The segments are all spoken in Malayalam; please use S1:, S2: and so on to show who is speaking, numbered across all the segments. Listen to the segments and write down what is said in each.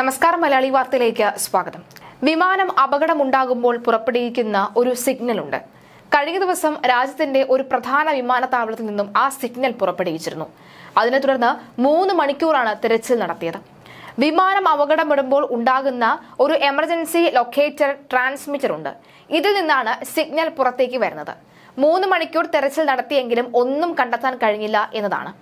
S1: നമസ്കാരം മലയാളി വാർത്തയിലേക്ക് സ്വാഗതം. വിമാനം അപകടമുണ്ടാകുമ്പോൾ പുറപ്പെടുവിക്കുന്ന ഒരു സിഗ്നൽ ഉണ്ട് കഴിഞ്ഞ ദിവസം രാജ്യത്തിന്റെ ഒരു പ്രധാന വിമാനത്താവളത്തിൽ നിന്നും ആ സിഗ്നൽ പുറപ്പെടുവിച്ചിരുന്നു. അതിനെ തുടർന്ന് മൂന്ന് മണിക്കൂറാണ് തിരച്ചിൽ നടത്തിയത്. വിമാനം അപകടമിടുമ്പോൾ ഉണ്ടാകുന്ന ഒരു എമർജൻസി ലൊക്കേറ്റർ ട്രാൻസ്മിറ്റർ ഉണ്ട് ഇതിൽ നിന്നാണ് സിഗ്നൽ പുറത്തേക്ക് വരുന്നത്. മൂന്ന് മണിക്കൂർ തെരച്ചിൽ നടത്തിയെങ്കിലും ഒന്നും കണ്ടെത്താൻ കഴിഞ്ഞില്ല എന്നതാണ്.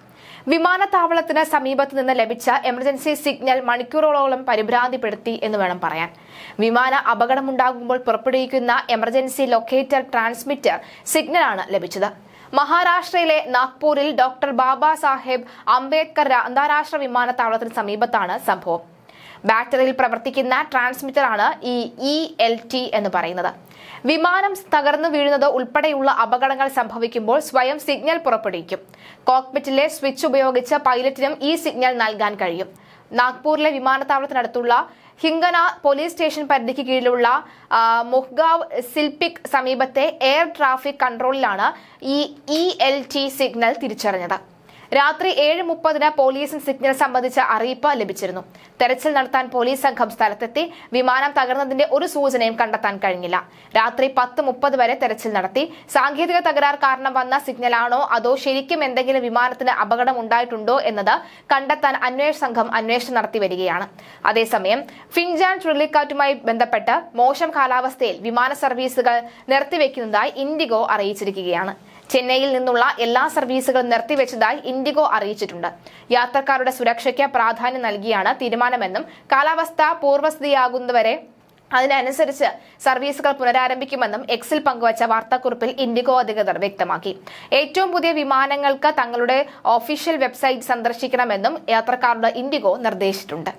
S1: വിമാനത്താവളത്തിന് സമീപത്ത് നിന്ന് ലഭിച്ച എമർജൻസി സിഗ്നൽ മണിക്കൂറുകളോളം പരിഭ്രാന്തിപ്പെടുത്തി എന്ന് വേണം പറയാൻ. വിമാന അപകടമുണ്ടാകുമ്പോൾ പുറപ്പെടുവിക്കുന്ന എമർജൻസി ലൊക്കേറ്റർ ട്രാൻസ്മിറ്റർ സിഗ്നലാണ് ലഭിച്ചത്. മഹാരാഷ്ട്രയിലെ നാഗ്പൂരിൽ ഡോക്ടർ ബാബാ സാഹേബ് അംബേദ്കർ അന്താരാഷ്ട്ര വിമാനത്താവളത്തിന് സമീപത്താണ് സംഭവം. ബാറ്ററിയിൽ പ്രവർത്തിക്കുന്ന ട്രാൻസ്മിറ്ററാണ് ഈ ഇ എൽ ടി എന്ന് പറയുന്നത്. വിമാനം തകർന്നു വീഴുന്നത് ഉൾപ്പെടെയുള്ള അപകടങ്ങൾ സംഭവിക്കുമ്പോൾ സ്വയം സിഗ്നൽ പുറപ്പെടുവിക്കും. കോക്പിറ്റിലെ സ്വിച്ച് ഉപയോഗിച്ച് പൈലറ്റിനും ഈ സിഗ്നൽ നൽകാൻ കഴിയും. നാഗ്പൂരിലെ വിമാനത്താവളത്തിനടുത്തുള്ള ഹിംഗന പോലീസ് സ്റ്റേഷൻ പരിധിക്ക് കീഴിലുള്ള മുഹ്ഗാവ് സിൽപിക് സമീപത്തെ എയർ ട്രാഫിക് കൺട്രോളിലാണ് ഈ ഇ എൽ ടി സിഗ്നൽ തിരിച്ചറിഞ്ഞത്. രാത്രി ഏഴ് മുപ്പതിന് പോലീസിന് സിഗ്നൽ സംബന്ധിച്ച അറിയിപ്പ് ലഭിച്ചിരുന്നു. തെരച്ചിൽ നടത്താൻ പോലീസ് സംഘം സ്ഥലത്തെത്തി. വിമാനം തകർന്നതിന്റെ ഒരു സൂചനയും കണ്ടെത്താൻ കഴിഞ്ഞില്ല. രാത്രി പത്ത് മുപ്പത് വരെ തെരച്ചിൽ നടത്തി. സാങ്കേതിക തകരാർ കാരണം വന്ന സിഗ്നലാണോ? അതോ ശരിക്കും എന്തെങ്കിലും വിമാനത്തിന് അപകടം ഉണ്ടായിട്ടുണ്ടോ എന്നത് കണ്ടെത്താൻ അന്വേഷണ സംഘം അന്വേഷണം നടത്തി വരികയാണ്. അതേസമയം ഫിൻജാൻ ചുഴലിക്കാറ്റുമായി ബന്ധപ്പെട്ട് മോശം കാലാവസ്ഥയിൽ വിമാന സർവീസുകൾ നിർത്തിവെക്കുന്നതായി ഇൻഡിഗോ അറിയിച്ചിരിക്കുകയാണ്. ചെന്നൈയിൽ നിന്നുള്ള എല്ലാ സർവീസുകളും നിർത്തിവെച്ചതായി ഇൻഡിഗോ അറിയിച്ചിട്ടുണ്ട്. യാത്രക്കാരുടെ സുരക്ഷയ്ക്ക് പ്രാധാന്യം നൽകിയാണ് തീരുമാനമെന്നും കാലാവസ്ഥ പൂർവസ്ഥിതിയാകുന്നവരെ അതിനനുസരിച്ച് സർവീസുകൾ പുനരാരംഭിക്കുമെന്നും എക്സിൽ പങ്കുവച്ച വാർത്താക്കുറിപ്പിൽ ഇൻഡിഗോ അധികൃതർ വ്യക്തമാക്കി. ഏറ്റവും പുതിയ വിമാനങ്ങൾക്ക് തങ്ങളുടെ ഒഫീഷ്യൽ വെബ്സൈറ്റ് സന്ദർശിക്കണമെന്നും യാത്രക്കാരുടെ ഇൻഡിഗോ നിർദ്ദേശിച്ചിട്ടുണ്ട്.